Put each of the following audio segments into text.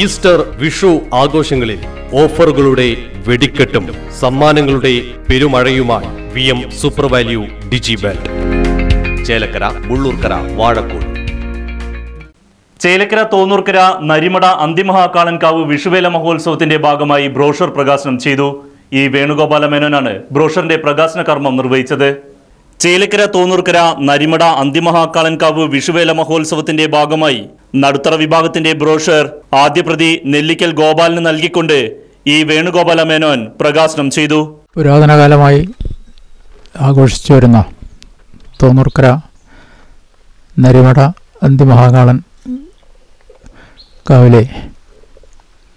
Easter Vishu ആഘോഷങ്ങളിൽ ഓഫറുകളുടെ വെടിക്കെട്ടും സമ്മാനങ്ങളുടെ പെരുമഴയുമായി V M super value digi band Chelakkara Mullurkara Vazhakkode. Chelakkara Thonnurkara Narimada Anthimahakalankavu Vishuvela മഹോത്സവത്തിന്റെ ഭാഗമായി ബ്രോഷർ പ്രകാശനം ചെയ്തു. ഈ വേണുഗോപാല മേനോനാണ് ബ്രോഷറിന്റെ പ്രകാശന കർമ്മം നിർവഹിച്ചത്. ചേലക്കര തോന്നൂർക്കര നരിമട അന്തിമഹാക്കാളൻകാവ് വിഷുവേല മഹോത്സവത്തിന്റെ ഭാഗമായി നടുത്തറ വിഭാഗത്തിന്റെ ബ്രോഷർ ആദ്യപ്രതി നെല്ലിക്കൽ ഗോപാലിന് നൽകിക്കൊണ്ട് ഈ വേണുഗോപാല മേനോൻ പ്രകാശനം ചെയ്തു. പുരാതനകാലമായി ആഘോഷിച്ചു വരുന്ന തോന്നൂർക്കര നരിമട അന്തിമഹാകാളൻ കാവിലെ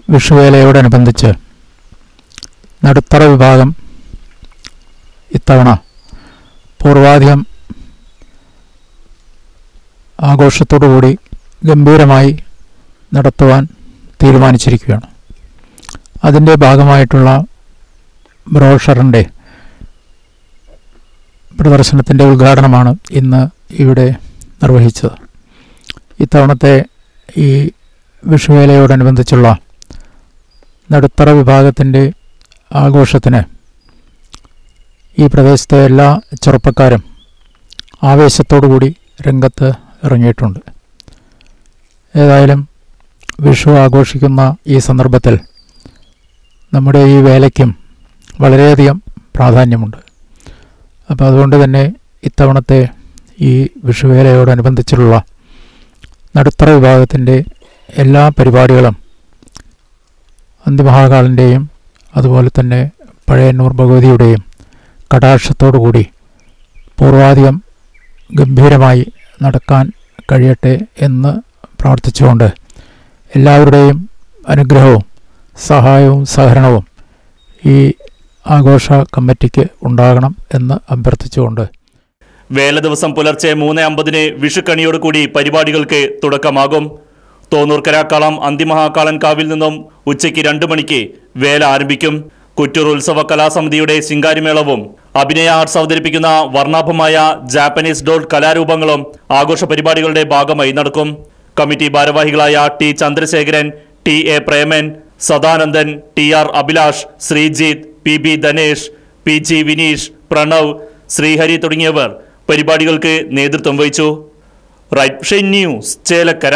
വിഷുവേലയോടനുബന്ധിച്ച് നടുത്തറ വിഭാഗം ഇത്തവണ പൂർവാധികം ആഘോഷത്തോടുകൂടി ഗംഭീരമായി നടത്തുവാൻ തീരുമാനിച്ചിരിക്കുകയാണ്. അതിന്റെ ഭാഗമായിട്ടുള്ള ബ്രോഷറിന്റെ പ്രദർശനത്തിന്റെ ഉദ്ഘാടനമാണ് ഇന്ന് ഇവിടെ നിർവഹിച്ചത്. ഇത്തവണത്തെ ഈ വിഷുവേലയോടനുബന്ധിച്ചുള്ള നടുത്തറ വിഭാഗത്തിന്റെ ആഘോഷത്തിന് ഈ പ്രദേശത്തെ എല്ലാ ചെറുപ്പക്കാരും ആവേശത്തോടു കൂടി രംഗത്ത് ഇറങ്ങിയിട്ടുണ്ട്. ഏതായാലും വിഷു ആഘോഷിക്കുന്ന ഈ സന്ദർഭത്തിൽ നമ്മുടെ ഈ വേലയ്ക്കും വളരെയധികം പ്രാധാന്യമുണ്ട്. അപ്പോൾ അതുകൊണ്ട് തന്നെ ഇത്തവണത്തെ ഈ വിഷുവേലയോടനുബന്ധിച്ചുള്ള നടുത്തറ വിഭാഗത്തിന്റെ എല്ലാ പരിപാടികളും അന്തിമഹാകാളിന്റെയും അതുപോലെ തന്നെ പഴയന്നൂർ ഭഗവതിയുടെയും കടാക്ഷത്തോടു കൂടി പൂർവാധികം ഗംഭീരമായി നടക്കാൻ കഴിയട്ടെ എന്ന് പ്രാർത്ഥിച്ചുകൊണ്ട് എല്ലാവരുടെയും അനുഗ്രഹവും സഹായവും സഹകരണവും ഈ ആഘോഷ കമ്മിറ്റിക്ക് ഉണ്ടാകണം എന്ന് അഭ്യർത്ഥിച്ചുകൊണ്ട് വേല ദിവസം പുലർച്ചെ മൂന്ന് അമ്പതിന് വിഷുക്കണിയോട് കൂടി പരിപാടികൾക്ക് തുടക്കമാകും. തോന്നൂർക്കര കളം അന്തിമഹാകാളൻ കാവിൽ നിന്നും ഉച്ചയ്ക്ക് രണ്ടു മണിക്ക് വേല ആരംഭിക്കും. കുറ്റൂർ ഉത്സവ കലാസമിതിയുടെ ശിങ്കാരിമേളവും അഭിനയ ആർട്സ് അവതരിപ്പിക്കുന്ന വർണാഭമായ ജാപ്പനീസ് ഡോൾ കലാരൂപങ്ങളും ആഘോഷ പരിപാടികളുടെ ഭാഗമായി നടക്കും. കമ്മിറ്റി ഭാരവാഹികളായ T Chandrasekharan T A Preman Sadanandan T R Abhilash Sreejith P B Dhanesh P G Vineesh Pranav Sreehari തുടങ്ങിയവർ പരിപാടികൾക്ക് നേതൃത്വം വഹിച്ചു. Right news Chelakkara.